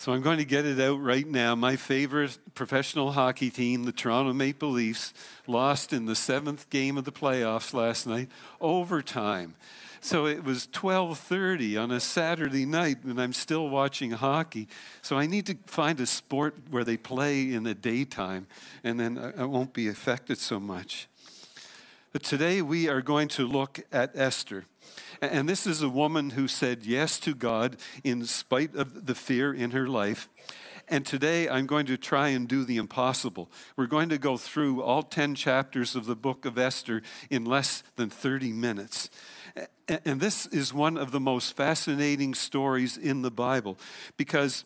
So I'm going to get it out right now. My favorite professional hockey team, the Toronto Maple Leafs, lost in the seventh game of the playoffs last night, overtime. So it was 12:30 on a Saturday night, and I'm still watching hockey. So I need to find a sport where they play in the daytime, and then I won't be affected so much. But today we are going to look at Esther. And this is a woman who said yes to God in spite of the fear in her life. And today I'm going to try and do the impossible. We're going to go through all 10 chapters of the book of Esther in less than 30 minutes. And this is one of the most fascinating stories in the Bible because,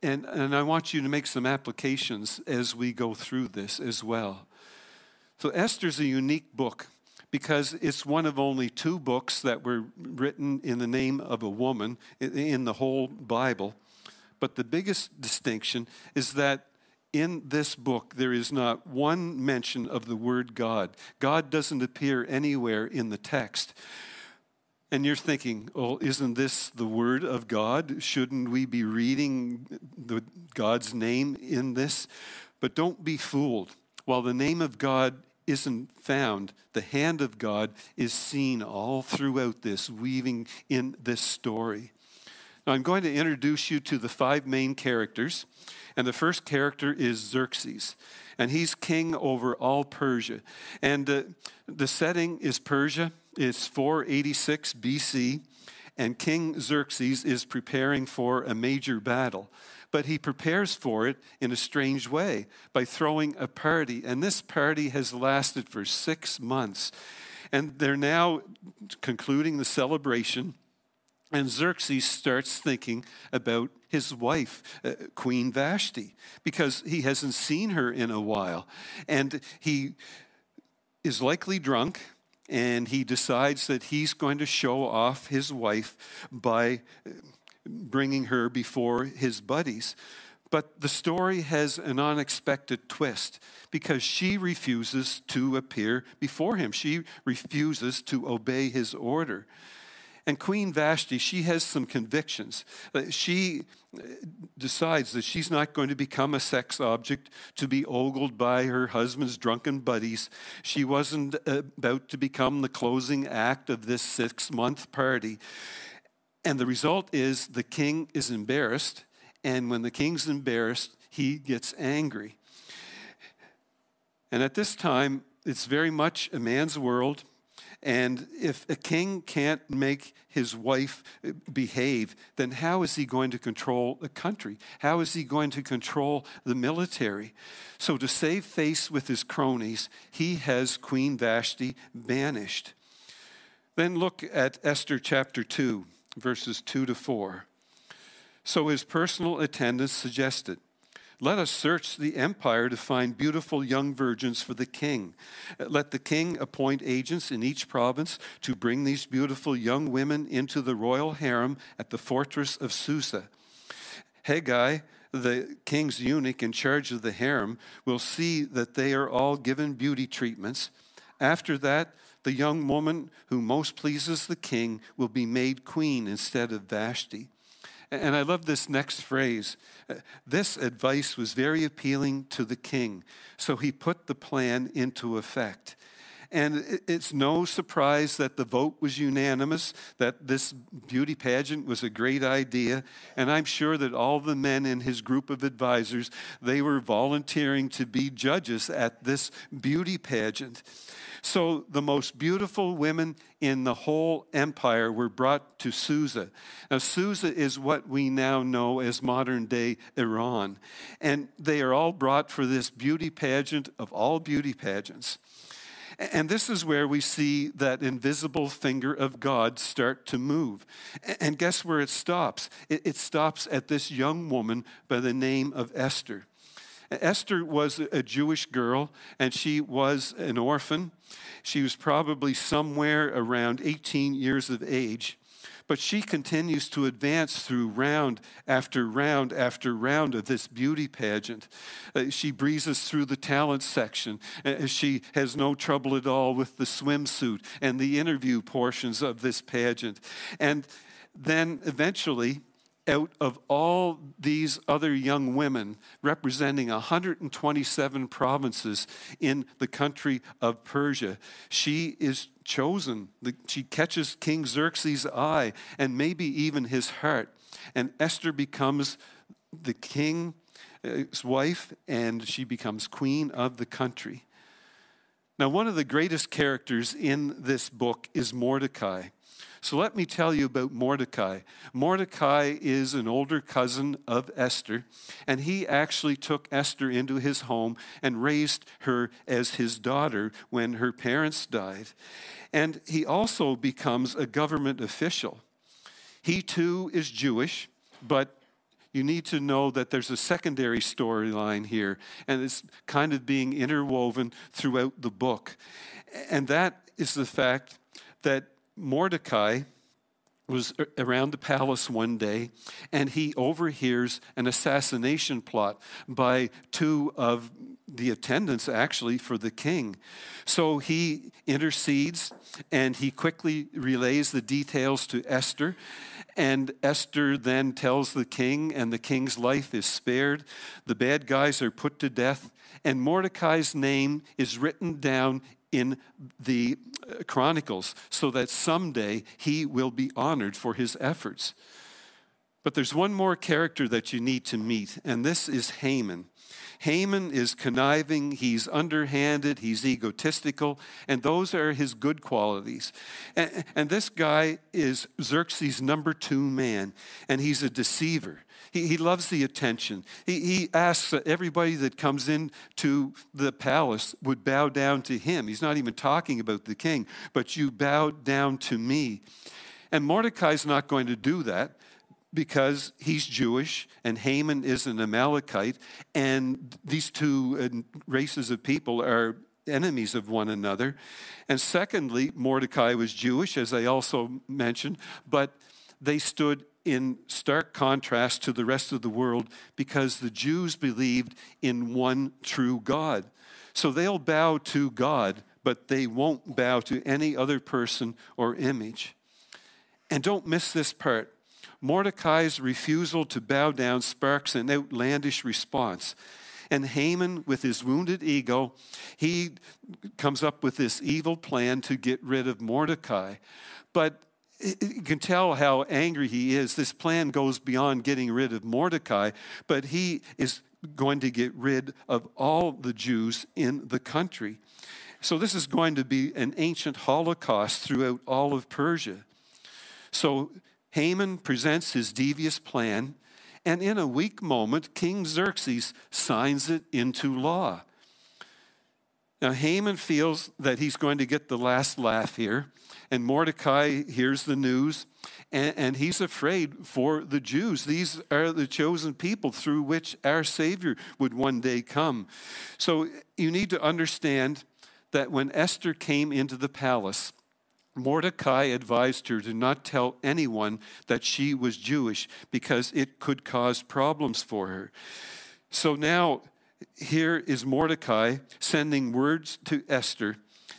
and, and I want you to make some applications as we go through this as well. So, Esther's a unique book because it's one of only two books that were written in the name of a woman in the whole Bible. But the biggest distinction is that in this book, there is not one mention of the word God. God doesn't appear anywhere in the text. And you're thinking, oh, isn't this the word of God? Shouldn't we be reading the, God's name in this? But don't be fooled. While the name of God isn't found, the hand of God is seen all throughout this, weaving in this story. Now, I'm going to introduce you to the five main characters. And the first character is Xerxes, and he's king over all Persia. And uh, the setting is Persia, it's 486 BC, and King Xerxes is preparing for a major battle but he prepares for it in a strange way by throwing a party. And this party has lasted for six months. And they're now concluding the celebration. And Xerxes starts thinking about his wife, uh, Queen Vashti, because he hasn't seen her in a while. And he is likely drunk, and he decides that he's going to show off his wife by bringing her before his buddies. But the story has an unexpected twist because she refuses to appear before him. She refuses to obey his order. And Queen Vashti, she has some convictions. Uh, she uh, decides that she's not going to become a sex object to be ogled by her husband's drunken buddies. She wasn't about to become the closing act of this six month party. And the result is the king is embarrassed. And when the king's embarrassed, he gets angry. And at this time, it's very much a man's world. And if a king can't make his wife eh, behave, then how is he going to control the country? How is he going to control the military? So, to save face with his cronies, he has Queen Vashti banished. Then look at Esther chapter 2 verses 2 to 4. So his personal attendants suggested, Let us search the empire to find beautiful young virgins for the king. Let the king appoint agents in each province to bring these beautiful young women into the royal harem at the fortress of Susa. Hegai, the king's eunuch in charge of the harem, will see that they are all given beauty treatments. After that, the young woman who most pleases the king will be made queen instead of Vashti. And I love this next phrase. Uh, this advice was very appealing to the king, so he put the plan into effect. And it's no surprise that the vote was unanimous, that this beauty pageant was a great idea. And I'm sure that all the men in his group of advisors, they were volunteering to be judges at this beauty pageant. So the most beautiful women in the whole empire were brought to Susa. Now, Susa is what we now know as modern day Iran. And they are all brought for this beauty pageant of all beauty pageants. And this is where we see that invisible finger of God start to move. And guess where it stops? It stops at this young woman by the name of Esther. Esther was a Jewish girl, and she was an orphan. She was probably somewhere around 18 years of age. But she continues to advance through round after round after round of this beauty pageant. Uh, she breezes through the talent section. Uh, she has no trouble at all with the swimsuit and the interview portions of this pageant. And then eventually, out of all these other young women representing 127 provinces in the country of Persia, she is chosen. She catches King Xerxes' eye and maybe even his heart. And Esther becomes the king's wife and she becomes queen of the country. Now, one of the greatest characters in this book is Mordecai. So let me tell you about Mordecai. Mordecai is an older cousin of Esther, and he actually took Esther into his home and raised her as his daughter when her parents died. And he also becomes a government official. He too is Jewish, but you need to know that there's a secondary storyline here, and it's kind of being interwoven throughout the book. And that is the fact that Mordecai was around the palace one day and he overhears an assassination plot by two of the attendants, actually, for the king. So he intercedes and he quickly relays the details to Esther. And Esther then tells the king, and the king's life is spared. The bad guys are put to death, and Mordecai's name is written down in the uh, Chronicles so that someday he will be honored for his efforts. But there's one more character that you need to meet, and this is Haman. Haman is conniving, he's underhanded, he's egotistical, and those are his good qualities. And, and, this guy is Xerxes' number two man, and he's a deceiver. He, he loves the attention. He, he asks that everybody that comes into the palace would bow down to him. He's not even talking about the king, but you bow down to me. And Mordecai's not going to do that because he's Jewish and Haman is an Amalekite, and these two uh, races of people are enemies of one another. And secondly, Mordecai was Jewish, as I also mentioned, but they stood in stark contrast to the rest of the world because the Jews believed in one true God. So they'll bow to God, but they won't bow to any other person or image. And don't miss this part. Mordecai's refusal to bow down sparks an outlandish response. And Haman, with his wounded ego, he comes up with this evil plan to get rid of Mordecai. But you can tell how angry he is. This plan goes beyond getting rid of Mordecai, but he is going to get rid of all the Jews in the country. So, this is going to be an ancient holocaust throughout all of Persia. So, Haman presents his devious plan, and in a weak moment, King Xerxes signs it into law. Now, Haman feels that he's going to get the last laugh here. And Mordecai hears the news, and, and, he's afraid for the Jews. These are the chosen people through which our Savior would one day come. So you need to understand that when Esther came into the palace, Mordecai advised her to not tell anyone that she was Jewish because it could cause problems for her. So now, here is Mordecai sending words to Esther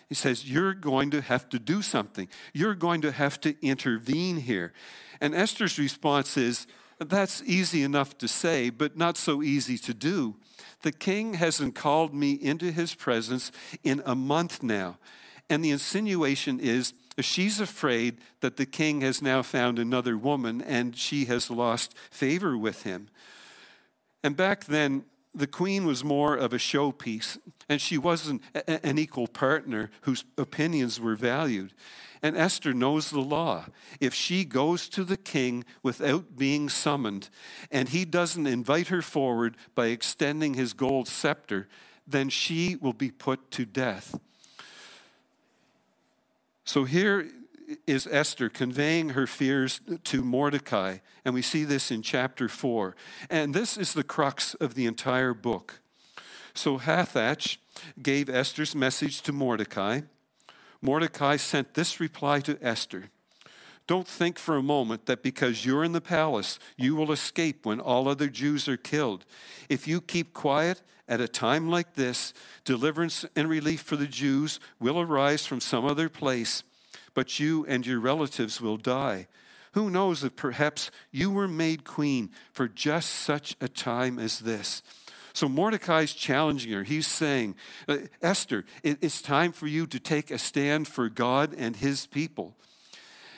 he says, You're going to have to do something. You're going to have to intervene here. And Esther's response is, That's easy enough to say, but not so easy to do. The king hasn't called me into his presence in a month now. And the insinuation is she's afraid that the king has now found another woman and she has lost favor with him. And back then, the queen was more of a showpiece, and she wasn't a, an equal partner whose opinions were valued. And Esther knows the law. If she goes to the king without being summoned, and he doesn't invite her forward by extending his gold scepter, then she will be put to death. So here is Esther conveying her fears to Mordecai, and we see this in chapter 4. And this is the crux of the entire book. So Hathach gave Esther's message to Mordecai. Mordecai sent this reply to Esther Don't think for a moment that because you're in the palace, you will escape when all other Jews are killed. If you keep quiet, at a time like this, deliverance and relief for the Jews will arise from some other place but you and your relatives will die. Who knows if perhaps you were made queen for just such a time as this? So Mordecai's challenging her. He's saying, uh, Esther, it's time for you to take a stand for God and his people.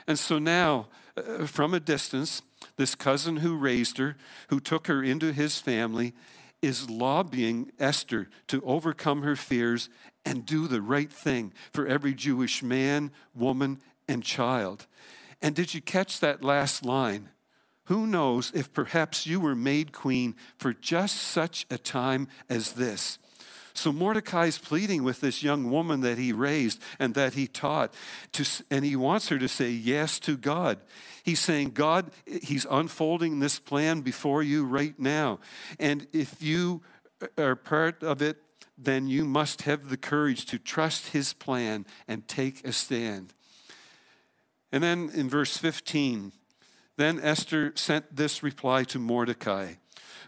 And so now, uh, from a distance, this cousin who raised her, who took her into his family, is lobbying Esther to overcome her fears and do the right thing for every Jewish man, woman, and child. And did you catch that last line? Who knows if perhaps you were made queen for just such a time as this? So Mordecai's pleading with this young woman that he raised and that he taught, to, and he wants her to say yes to God. He's saying, God, he's unfolding this plan before you right now. And if you are part of it, then you must have the courage to trust his plan and take a stand. And then in verse 15, then Esther sent this reply to Mordecai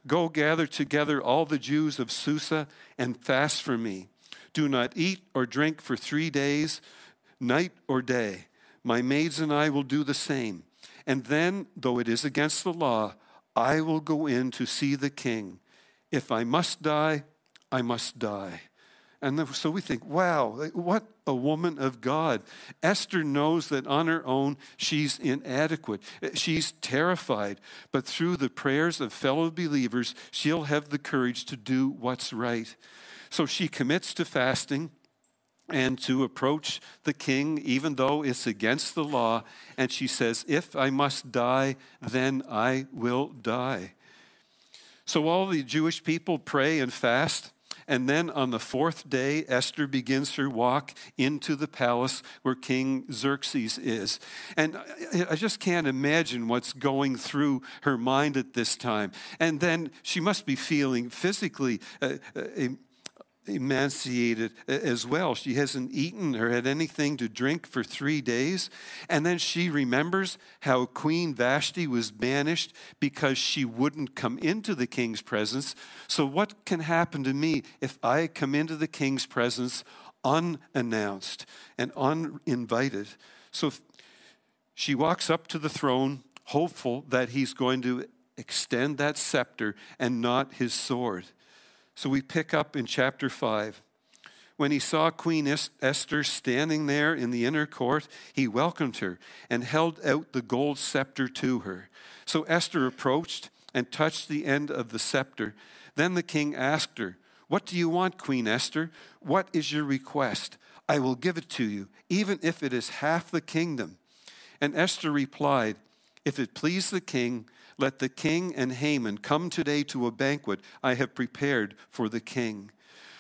Go gather together all the Jews of Susa and fast for me. Do not eat or drink for three days, night or day. My maids and I will do the same. And then, though it is against the law, I will go in to see the king. If I must die, I must die. And so we think, wow, what a woman of God. Esther knows that on her own she's inadequate. She's terrified. But through the prayers of fellow believers, she'll have the courage to do what's right. So she commits to fasting and to approach the king, even though it's against the law. And she says, If I must die, then I will die. So all the Jewish people pray and fast. And then on the fourth day, Esther begins her walk into the palace where King Xerxes is. And I just can't imagine what's going through her mind at this time. And then she must be feeling physically uh, uh, emaciated as well. She hasn't eaten or had anything to drink for three days. And then she remembers how Queen Vashti was banished because she wouldn't come into the king's presence. So, what can happen to me if I come into the king's presence unannounced and uninvited? So, she walks up to the throne, hopeful that he's going to extend that scepter and not his sword. So we pick up in chapter 5. When he saw Queen Esther standing there in the inner court, he welcomed her and held out the gold scepter to her. So Esther approached and touched the end of the scepter. Then the king asked her, What do you want, Queen Esther? What is your request? I will give it to you, even if it is half the kingdom. And Esther replied, If it please the king, let the king and Haman come today to a banquet I have prepared for the king.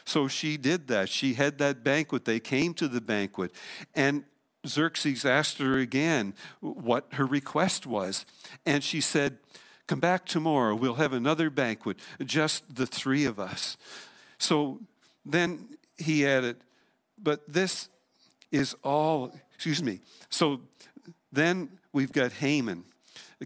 So she did that. She had that banquet. They came to the banquet. And Xerxes asked her again what her request was. And she said, Come back tomorrow. We'll have another banquet, just the three of us. So then he added, But this is all, excuse me. So then we've got Haman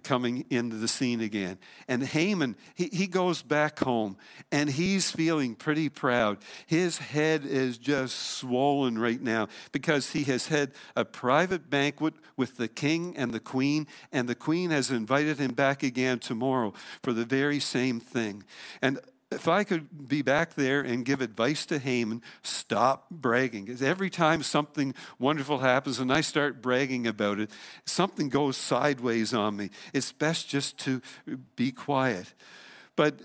coming into the scene again. And Haman, he, he goes back home and he's feeling pretty proud. His head is just swollen right now because he has had a private banquet with the king and the queen, and the queen has invited him back again tomorrow for the very same thing. And if I could be back there and give advice to Haman, stop bragging. Because every time something wonderful happens and I start bragging about it, something goes sideways on me. It's best just to be quiet. But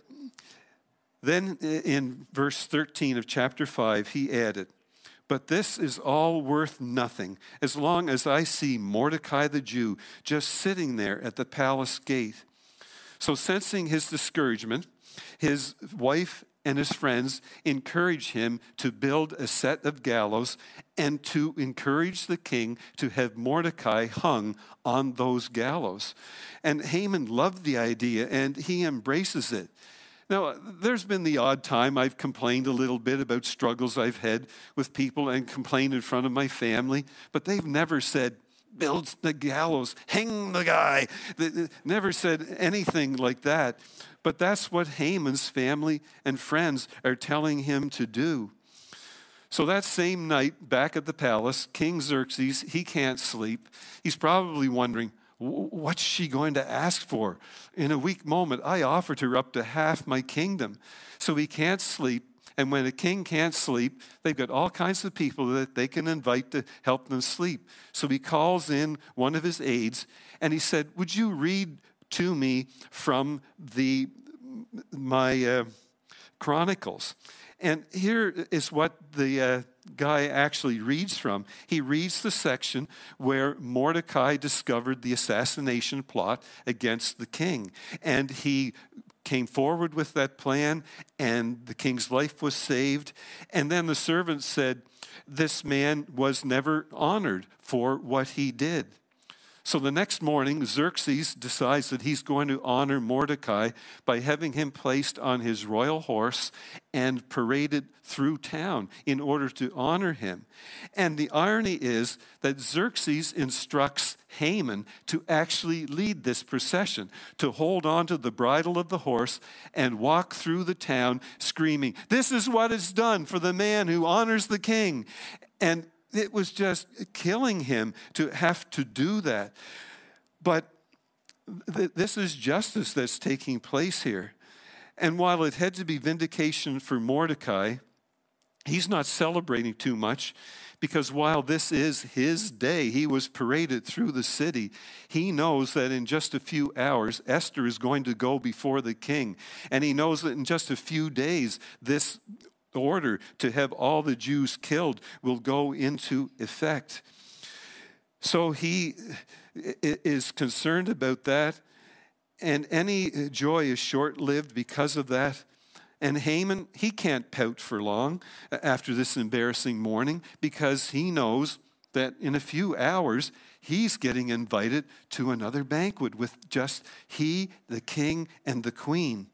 then in verse 13 of chapter 5, he added, But this is all worth nothing as long as I see Mordecai the Jew just sitting there at the palace gate. So, sensing his discouragement, his wife and his friends encourage him to build a set of gallows and to encourage the king to have Mordecai hung on those gallows. And Haman loved the idea and he embraces it. Now, there's been the odd time I've complained a little bit about struggles I've had with people and complained in front of my family, but they've never said, build the gallows, hang the guy. They never said anything like that. But that's what Haman's family and friends are telling him to do. So that same night, back at the palace, King Xerxes, he can't sleep. He's probably wondering, What's she going to ask for? In a weak moment, I offered her up to half my kingdom. So he can't sleep. And when a king can't sleep, they've got all kinds of people that they can invite to help them sleep. So he calls in one of his aides and he said, Would you read to me from the, my uh, chronicles? And here is what the uh, guy actually reads from. He reads the section where Mordecai discovered the assassination plot against the king. And he came forward with that plan, and the king's life was saved. And then the servant said, This man was never honored for what he did. So the next morning, Xerxes decides that he's going to honor Mordecai by having him placed on his royal horse and paraded through town in order to honor him. And the irony is that Xerxes instructs Haman to actually lead this procession, to hold on to the bridle of the horse and walk through the town screaming, This is what is done for the man who honors the king. And it was just killing him to have to do that. But th- this is justice that's taking place here. And while it had to be vindication for Mordecai, he's not celebrating too much because while this is his day, he was paraded through the city. He knows that in just a few hours, Esther is going to go before the king. And he knows that in just a few days, this order to have all the Jews killed will go into effect. So he is concerned about that, and any joy is short lived because of that. And Haman, he can't pout for long after this embarrassing morning because he knows that in a few hours he's getting invited to another banquet with just he, the king, and the queen.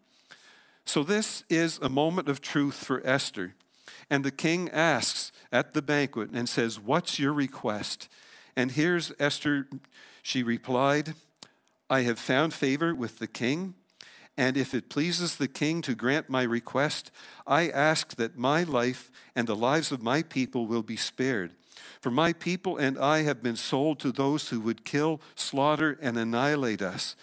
So, this is a moment of truth for Esther. And the king asks at the banquet and says, What's your request? And here's Esther. She replied, I have found favor with the king, and if it pleases the king to grant my request, I ask that my life and the lives of my people will be spared. For my people and I have been sold to those who would kill, slaughter, and annihilate us.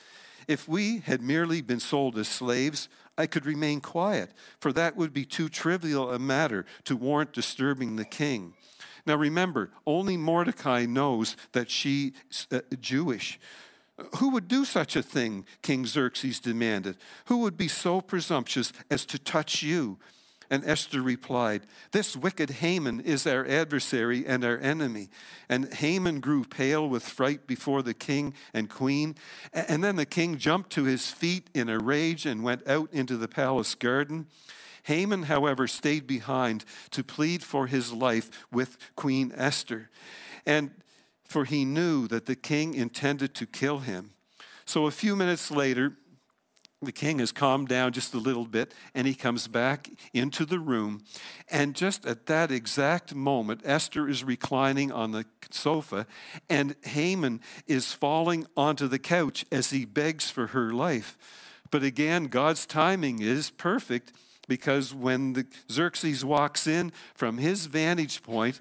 If we had merely been sold as slaves, I could remain quiet, for that would be too trivial a matter to warrant disturbing the king. Now remember, only Mordecai knows that she's uh, Jewish. Who would do such a thing? King Xerxes demanded. Who would be so presumptuous as to touch you? And Esther replied, This wicked Haman is our adversary and our enemy. And Haman grew pale with fright before the king and queen. And then the king jumped to his feet in a rage and went out into the palace garden. Haman, however, stayed behind to plead for his life with Queen Esther. And for he knew that the king intended to kill him. So a few minutes later, the king has calmed down just a little bit and he comes back into the room. And just at that exact moment, Esther is reclining on the sofa and Haman is falling onto the couch as he begs for her life. But again, God's timing is perfect because when the Xerxes walks in from his vantage point,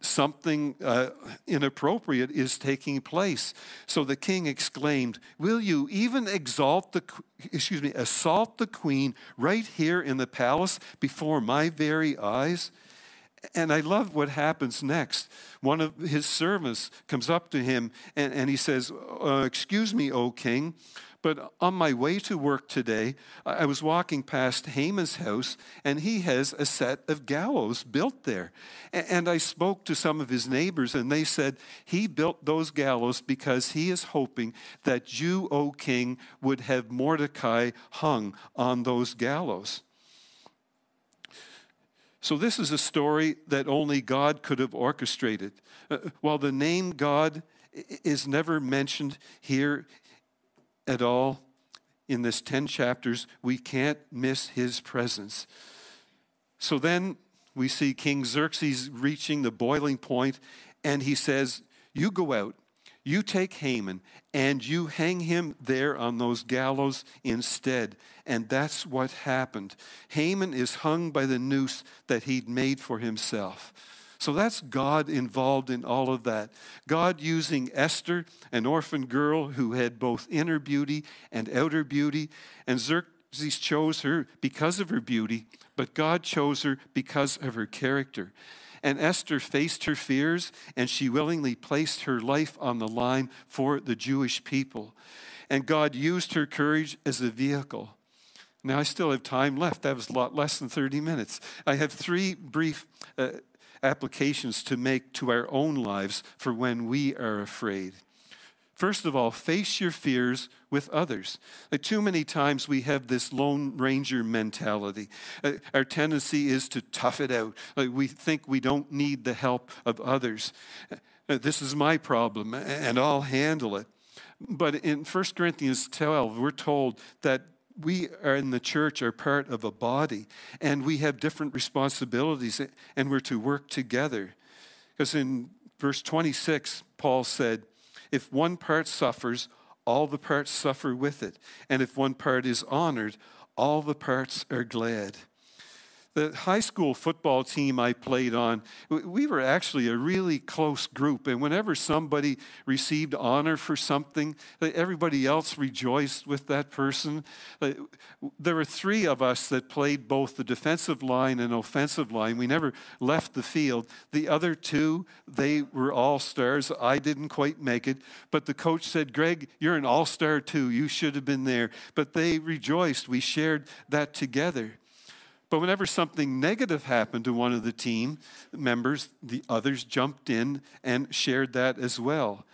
something uh, inappropriate is taking place. So the king exclaimed, "Will you even exalt the excuse me, assault the queen right here in the palace before my very eyes?" And I love what happens next. One of his servants comes up to him and, and he says, uh, Excuse me, O king, but on my way to work today, I was walking past Haman's house, and he has a set of gallows built there. And I spoke to some of his neighbors, and they said he built those gallows because he is hoping that you, O king, would have Mordecai hung on those gallows. So, this is a story that only God could have orchestrated. Uh, while the name God is never mentioned here at all in this 10 chapters, we can't miss his presence. So then we see King Xerxes reaching the boiling point, and he says, You go out, you take Haman, and you hang him there on those gallows instead. And that's what happened. Haman is hung by the noose that he'd made for himself. So that's God involved in all of that. God using Esther, an orphan girl who had both inner beauty and outer beauty, and Xerxes chose her because of her beauty, but God chose her because of her character. And Esther faced her fears and she willingly placed her life on the line for the Jewish people. And God used her courage as a vehicle. Now, I still have time left. That was a lot less than 30 minutes. I have three brief uh, applications to make to our own lives for when we are afraid. First of all, face your fears with others. Like too many times we have this Lone Ranger mentality. Uh, our tendency is to tough it out. Like we think we don't need the help of others. Uh, this is my problem, and I'll handle it. But in 1 Corinthians 12, we're told that we are in the church are part of a body and we have different responsibilities and we're to work together. Because in verse 26 paul said if one part suffers all the parts suffer with it and if one part is honored all the parts are glad the high school football team I played on, we were actually a really close group. And whenever somebody received honor for something, everybody else rejoiced with that person. There were three of us that played both the defensive line and offensive line. We never left the field. The other two, they were all stars. I didn't quite make it. But the coach said, Greg, you're an all star too. You should have been there. But they rejoiced. We shared that together. But whenever something negative happened to one of the team members, the others jumped in and shared that as well.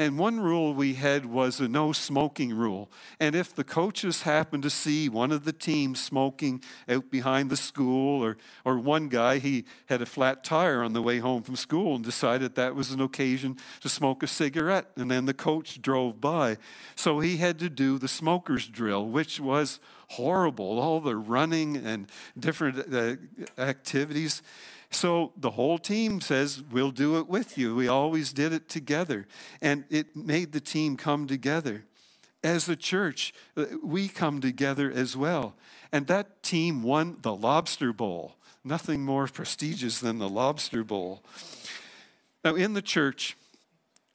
And one rule we had was a no smoking rule. And if the coaches happened to see one of the teams smoking out behind the school, or, or one guy, he had a flat tire on the way home from school and decided that was an occasion to smoke a cigarette. And then the coach drove by. So he had to do the smoker's drill, which was horrible all the running and different uh, activities. So the whole team says, We'll do it with you. We always did it together. And it made the team come together. As a church, uh, we come together as well. And that team won the Lobster Bowl. Nothing more prestigious than the Lobster Bowl. Now, in the church,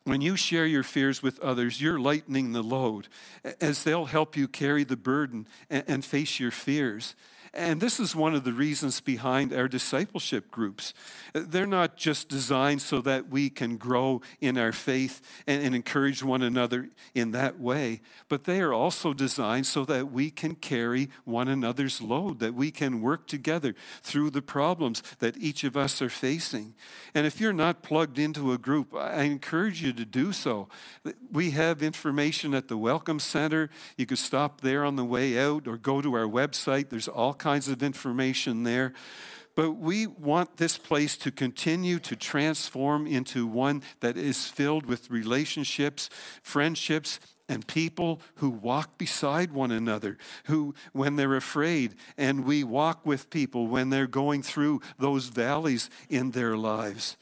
when you share your fears with others, you're lightening the load as they'll help you carry the burden and, face your fears. And this is one of the reasons behind our discipleship groups. They're not just designed so that we can grow in our faith and, and, encourage one another in that way, but they are also designed so that we can carry one another's load, that we can work together through the problems that each of us are facing. And if you're not plugged into a group, I encourage you to do so. We have information at the Welcome Center. You could stop there on the way out or go to our website. There's all kinds of information there. But we want this place to continue to transform into one that is filled with relationships, friendships, and people who walk beside one another, who, when they're afraid, and we walk with people when they're going through those valleys in their lives.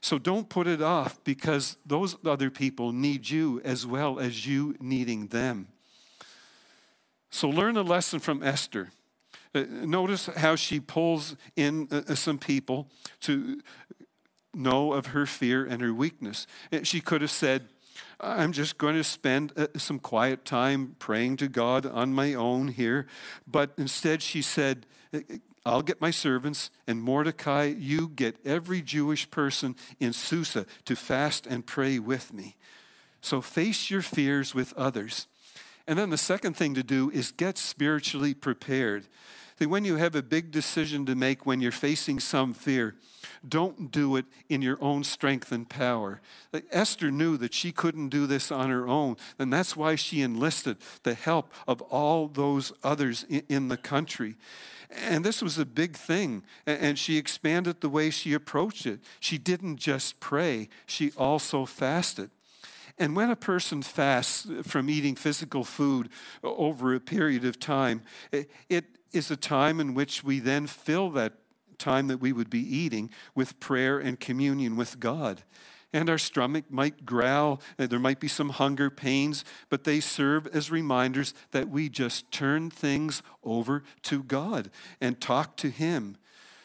So don't put it off because those other people need you as well as you needing them. So learn a lesson from Esther. Uh, notice how she pulls in uh, uh, some people to know of her fear and her weakness. She could have said, I'm just going to spend some quiet time praying to God on my own here. But instead, she said, I'll get my servants, and Mordecai, you get every Jewish person in Susa to fast and pray with me. So face your fears with others. And then the second thing to do is get spiritually prepared when you have a big decision to make, when you're facing some fear, don't do it in your own strength and power. Esther knew that she couldn't do this on her own, and that's why she enlisted the help of all those others in the country. And this was a big thing. And she expanded the way she approached it. She didn't just pray, she also fasted. And when a person fasts from eating physical food over a period of time, it, is a time in which we then fill that time that we would be eating with prayer and communion with God. And our stomach might growl, there might be some hunger pains, but they serve as reminders that we just turn things over to God and talk to Him.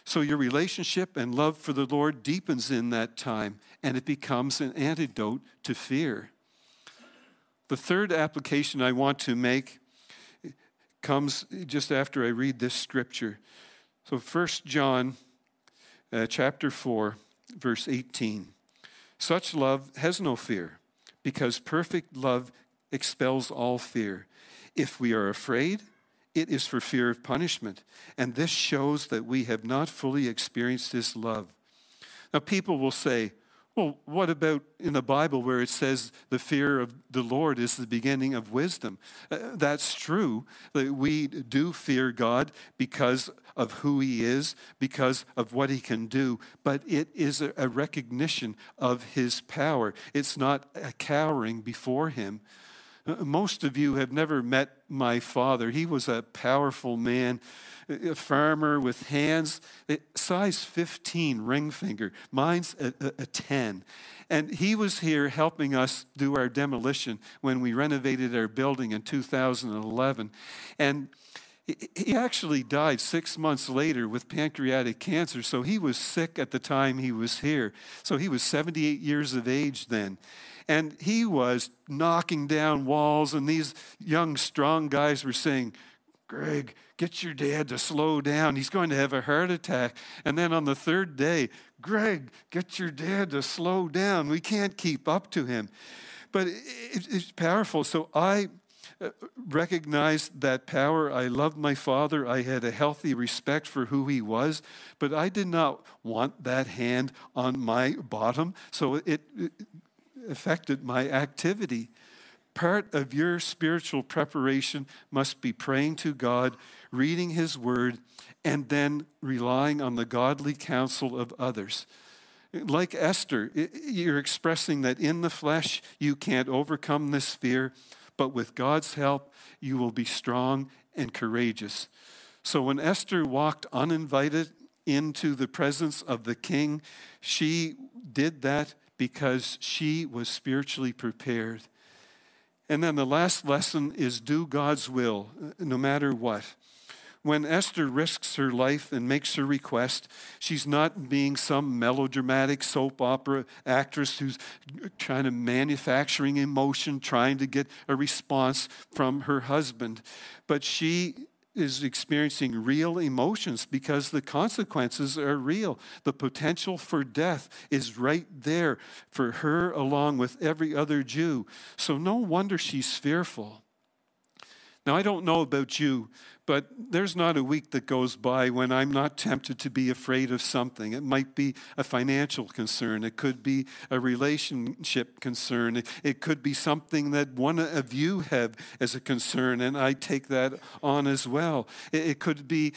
So your relationship and love for the Lord deepens in that time, and it becomes an antidote to fear. The third application I want to make comes just after I read this scripture. So 1 John uh, chapter 4 verse 18. Such love has no fear, because perfect love expels all fear. If we are afraid, it is for fear of punishment, and this shows that we have not fully experienced this love. Now, people will say, well, what about in the Bible where it says the fear of the Lord is the beginning of wisdom? Uh, that's true. That we do fear God because of who He is, because of what He can do, but it is a, a recognition of His power. It's not a cowering before Him. Uh, most of you have never met my father. He was a powerful man a farmer with hands, size 15 ring finger. Mine's a, a, a 10. And he was here helping us do our demolition when we renovated our building in 2011. And he actually died six months later with pancreatic cancer. So he was sick at the time he was here. So he was 78 years of age then. And he was knocking down walls, and these young, strong guys were saying, Greg, get your dad to slow down. He's going to have a heart attack. And then on the third day, Greg, get your dad to slow down. We can't keep up to him. But it's powerful. So I recognized that power. I loved my father. I had a healthy respect for who he was, but I did not want that hand on my bottom. So it affected my activity. Part of your spiritual preparation must be praying to God, reading His Word, and then relying on the godly counsel of others. Like Esther, you're expressing that in the flesh you can't overcome this fear, but with God's help you will be strong and courageous. So when Esther walked uninvited into the presence of the king, she did that because she was spiritually prepared. And then the last lesson is do God's will, no matter what. When Esther risks her life and makes her request, she's not being some melodramatic soap opera actress who's trying to manufacturing emotion, trying to get a response from her husband. But she is experiencing real emotions because the consequences are real. The potential for death is right there for her, along with every other Jew. So, no wonder she's fearful. Now, I don't know about you, but there's not a week that goes by when I'm not tempted to be afraid of something. It might be a financial concern, it could be a relationship concern, it could be something that one of you have as a concern, and I take that on as well. It could be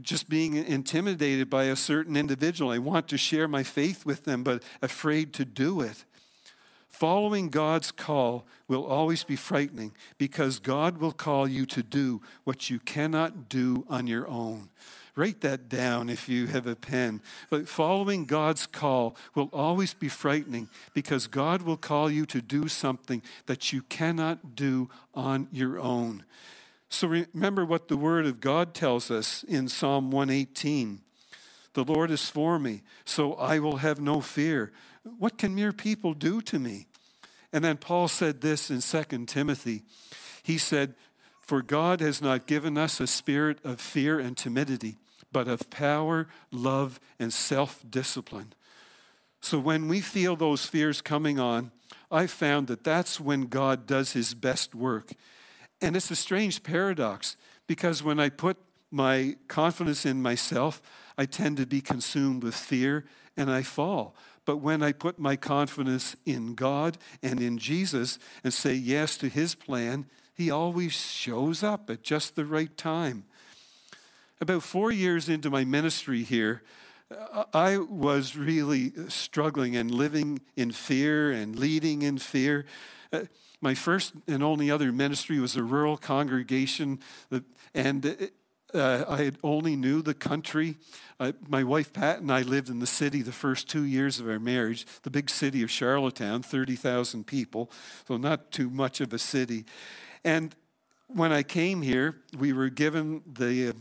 just being intimidated by a certain individual. I want to share my faith with them, but afraid to do it. Following God's call will always be frightening because God will call you to do what you cannot do on your own. Write that down if you have a pen. But following God's call will always be frightening because God will call you to do something that you cannot do on your own. So remember what the Word of God tells us in Psalm 118 The Lord is for me, so I will have no fear. What can mere people do to me? And then Paul said this in 2 Timothy. He said, For God has not given us a spirit of fear and timidity, but of power, love, and self discipline. So when we feel those fears coming on, I found that that's when God does his best work. And it's a strange paradox because when I put my confidence in myself, I tend to be consumed with fear and I fall. But when I put my confidence in God and in Jesus and say yes to his plan, he always shows up at just the right time. About four years into my ministry here, I was really struggling and living in fear and leading in fear. Uh, my first and only other ministry was a rural congregation, and uh, I had only knew the country. Uh, my wife Pat and I lived in the city the first two years of our marriage, the big city of Charlottetown, 30,000 people, so not too much of a city. And when I came here, we were given the, uh,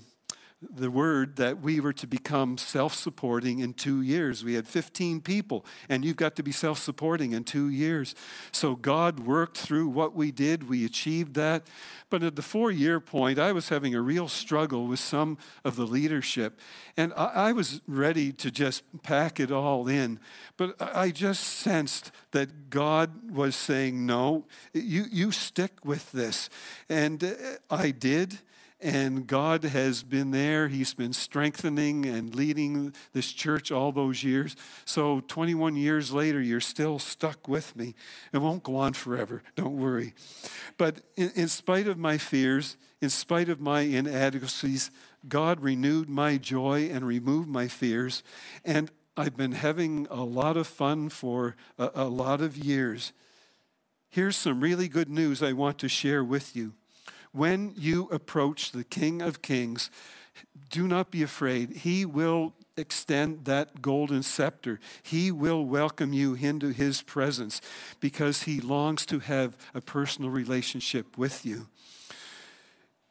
the word that we were to become self supporting in two years. We had 15 people, and you've got to be self supporting in two years. So God worked through what we did, we achieved that. But at the four year point, I was having a real struggle with some of the leadership, and I, was ready to just pack it all in. But I just sensed that God was saying, No, you, you stick with this. And uh, I did. And God has been there. He's been strengthening and leading this church all those years. So 21 years later, you're still stuck with me. It won't go on forever. Don't worry. But in, in spite of my fears, in spite of my inadequacies, God renewed my joy and removed my fears. And I've been having a lot of fun for a, a lot of years. Here's some really good news I want to share with you. When you approach the King of Kings, do not be afraid. He will extend that golden scepter. He will welcome you into his presence because he longs to have a personal relationship with you.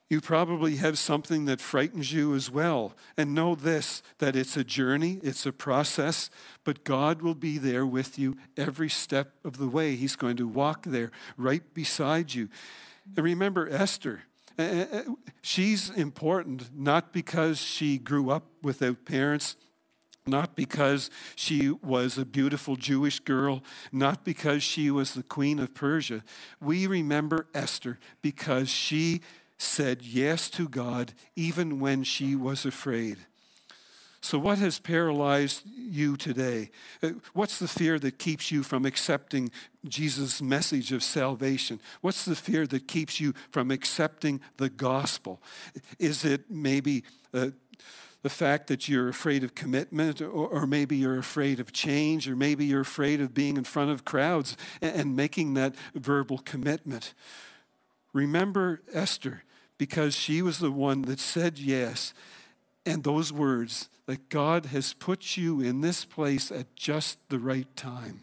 You probably have something that frightens you as well. And know this that it's a journey, it's a process, but God will be there with you every step of the way. He's going to walk there right beside you. And remember Esther. Eh, eh, eh, she's important not because she grew up without parents, not because she was a beautiful Jewish girl, not because she was the queen of Persia. We remember Esther because she said yes to God even when she was afraid. So, what has paralyzed you today? Uh, what's the fear that keeps you from accepting Jesus' message of salvation? What's the fear that keeps you from accepting the gospel? Is it maybe uh, the fact that you're afraid of commitment, or, or, maybe you're afraid of change, or maybe you're afraid of being in front of crowds and, and making that verbal commitment? Remember Esther, because she was the one that said yes. And those words that God has put you in this place at just the right time.